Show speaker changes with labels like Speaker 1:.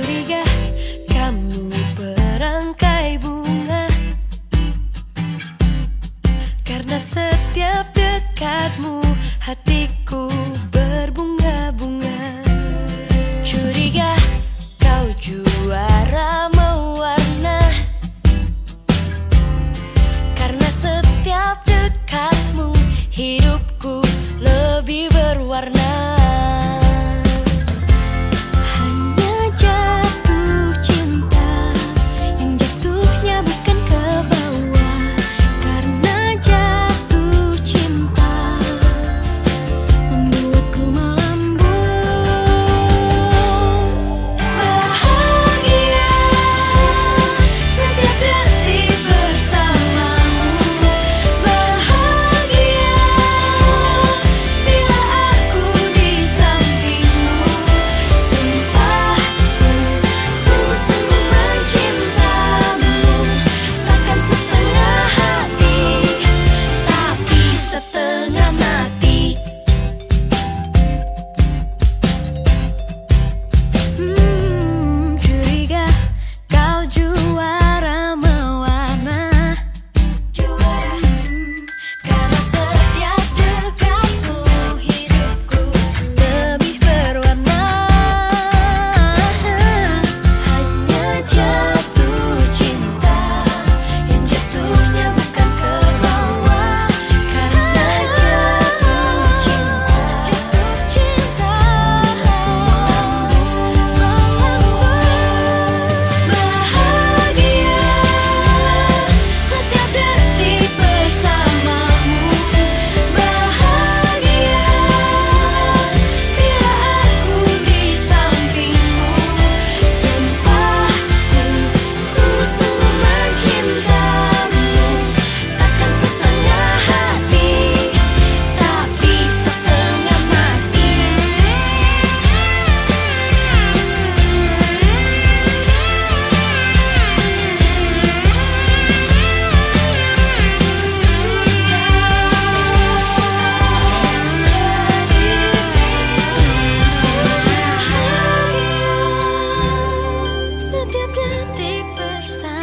Speaker 1: curiga kamu setiap detik bersama.